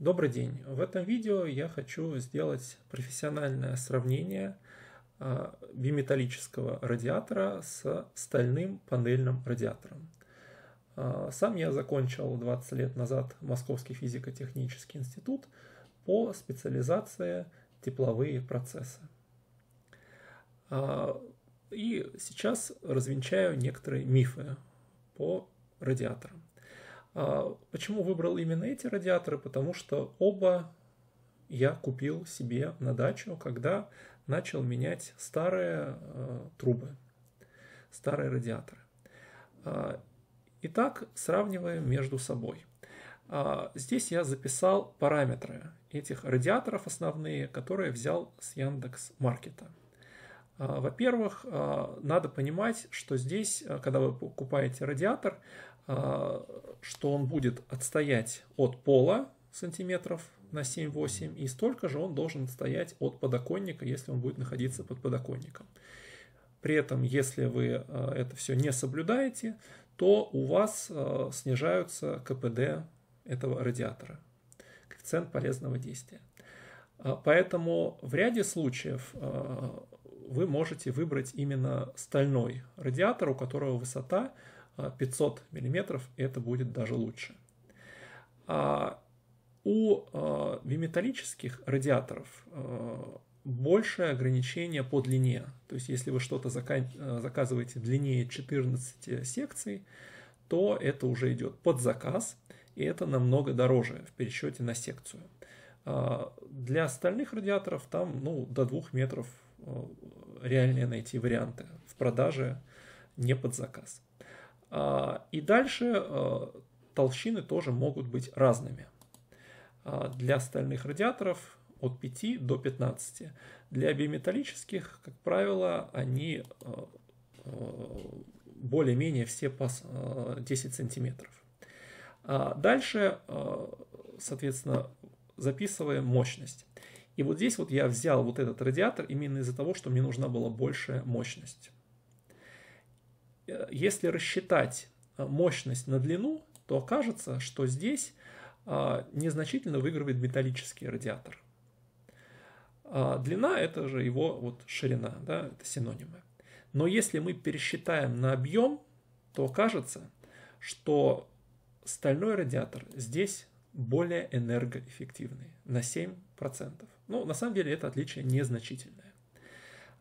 Добрый день! В этом видео я хочу сделать профессиональное сравнение а, биметаллического радиатора с стальным панельным радиатором. А, сам я закончил 20 лет назад Московский физико-технический институт по специализации тепловые процессы. А, и сейчас развенчаю некоторые мифы по радиаторам. А, почему выбрал именно эти радиаторы? Потому что оба я купил себе на дачу, когда начал менять старые э, трубы, старые радиаторы. А, итак, сравниваем между собой. А, здесь я записал параметры этих радиаторов основные, которые взял с Яндекс Маркета. Во-первых, надо понимать, что здесь, когда вы покупаете радиатор, а, что он будет отстоять от пола сантиметров на 7-8, и столько же он должен отстоять от подоконника, если он будет находиться под подоконником. При этом, если вы а, это все не соблюдаете, то у вас а, снижаются КПД этого радиатора, коэффициент полезного действия. Поэтому в ряде случаев вы можете выбрать именно стальной радиатор, у которого высота 500 мм, и это будет даже лучше. А у а, биметаллических радиаторов а, большее ограничение по длине. То есть, если вы что-то заказываете длиннее 14 секций, то это уже идет под заказ, и это намного дороже в пересчете на секцию. Для остальных радиаторов там ну, до 2 метров реальнее найти варианты в продаже не под заказ. А, и дальше а, толщины тоже могут быть разными. А, для стальных радиаторов от 5 до 15. Для биметаллических, как правило, они более-менее все по 10 сантиметров. Дальше, соответственно, записываем мощность. И вот здесь вот я взял вот этот радиатор именно из-за того, что мне нужна была большая мощность. Если рассчитать э, мощность на длину, то окажется, что здесь э, незначительно выигрывает металлический радиатор. А длина – это же его вот ширина, да, это синонимы. Но если мы пересчитаем на объем, то окажется, что стальной радиатор здесь более энергоэффективный на 7%. Ну, на самом деле это отличие незначительное.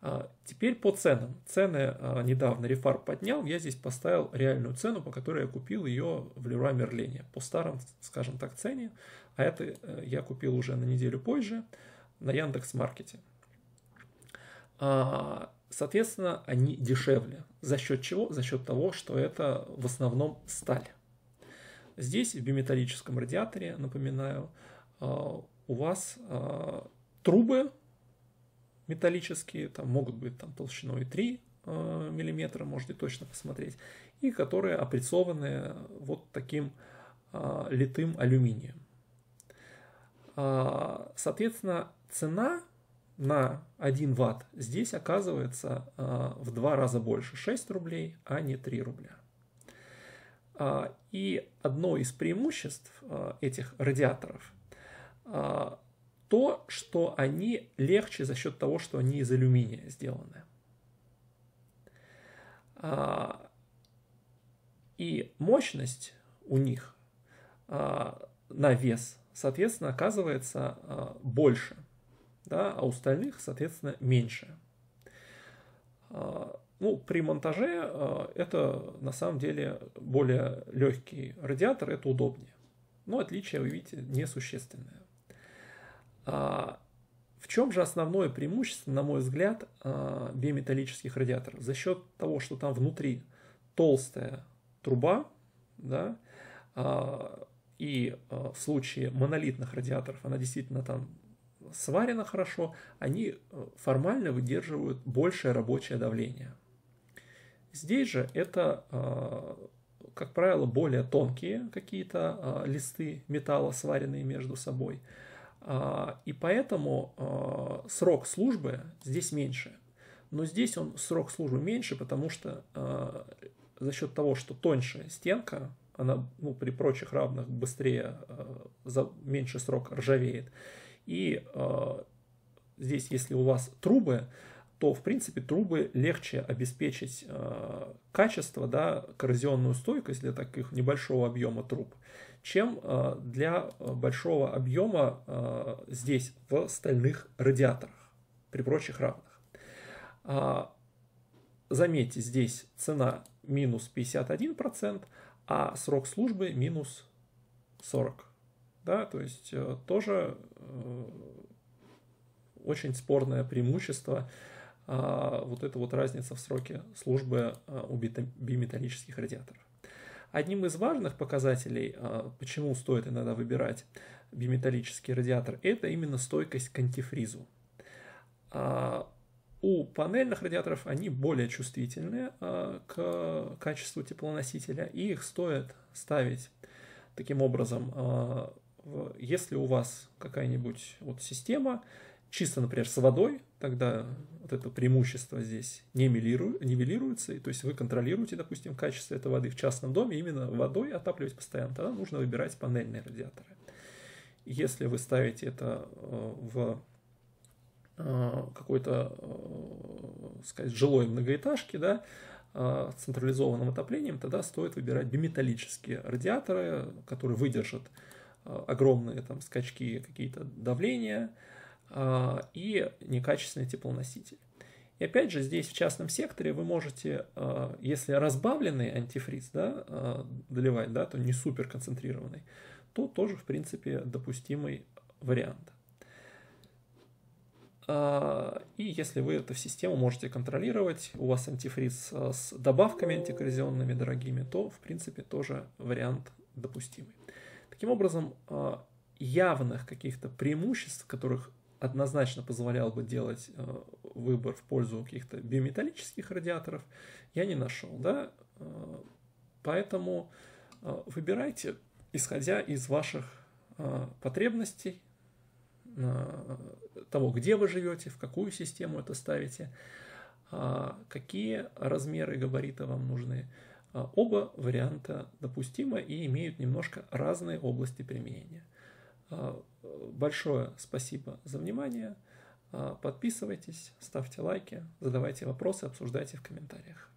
А, теперь по ценам. Цены а, недавно Рефар поднял, я здесь поставил реальную цену, по которой я купил ее в Леруа Мерлене, по старым, скажем так, цене, а это э, я купил уже на неделю позже на Яндекс Маркете. А, соответственно, они дешевле. За счет чего? За счет того, что это в основном сталь. Здесь в биметаллическом радиаторе, напоминаю, у вас трубы металлические, там могут быть там толщиной 3 э, миллиметра, можете точно посмотреть, и которые опрессованы вот таким э, литым алюминием. А, соответственно, цена на 1 ватт здесь оказывается э, в два раза больше, 6 рублей, а не 3 рубля. И одно из преимуществ этих радиаторов то, что они легче за счет того, что они из алюминия сделаны. А, и мощность у них а, на вес, соответственно, оказывается а, больше, да, а у остальных, соответственно, меньше. Ну, при монтаже это на самом деле более легкий радиатор, это удобнее. Но отличие, вы видите, несущественное. А, в чем же основное преимущество, на мой взгляд, а, биометаллических радиаторов? За счет того, что там внутри толстая труба, да, а, и в случае монолитных радиаторов она действительно там сварена хорошо, они формально выдерживают большее рабочее давление. Здесь же это, как правило, более тонкие какие-то листы металла, сваренные между собой – и поэтому а, срок службы здесь меньше. Но здесь он срок службы меньше, потому что а, за счет того, что тоньше стенка, она ну, при прочих равных быстрее за меньший срок ржавеет. И здесь, если у вас трубы, то, в принципе, трубы легче обеспечить э, качество, да, коррозионную стойкость для таких небольшого объема труб, чем э, для большого объема э, здесь в стальных радиаторах при прочих равных. А, заметьте, здесь цена минус 51%, а срок службы минус 40%. Да, то есть э, тоже э, очень спорное преимущество вот эта вот разница в сроке службы а, у биметаллических радиаторов. Одним из важных показателей, а, почему стоит иногда выбирать биметаллический радиатор, это именно стойкость к антифризу. У панельных радиаторов они более чувствительны к качеству теплоносителя, и их стоит ставить таким образом, если у вас какая-нибудь вот система, чисто, например, с водой, тогда вот это преимущество здесь нивелируется, и, то есть вы контролируете, допустим, качество этой воды в частном доме, именно водой отапливать постоянно, тогда нужно выбирать панельные радиаторы. Если вы ставите это э, в э, какой-то, э, сказать, жилой многоэтажке, да, с централизованным отоплением, тогда стоит выбирать биметаллические радиаторы, которые выдержат огромные там скачки какие-то давления, и некачественный теплоноситель. И опять же, здесь в частном секторе вы можете, а, если разбавленный антифриз да, а, доливать, да, то не супер концентрированный, то тоже, в принципе, допустимый вариант. И если вы эту систему можете контролировать, у вас антифриз с добавками антикоррозионными дорогими, то, в принципе, тоже вариант допустимый. Таким образом, явных каких-то преимуществ, которых однозначно позволял бы делать э, выбор в пользу каких-то биометаллических радиаторов, я не нашел. Да? Э, поэтому э, выбирайте, исходя из ваших потребностей, того, где вы живете, в какую систему это ставите, какие размеры и габариты вам нужны. Оба варианта допустимы и имеют немножко разные области применения. А, большое спасибо за внимание. А, подписывайтесь, ставьте лайки, задавайте вопросы, обсуждайте в комментариях.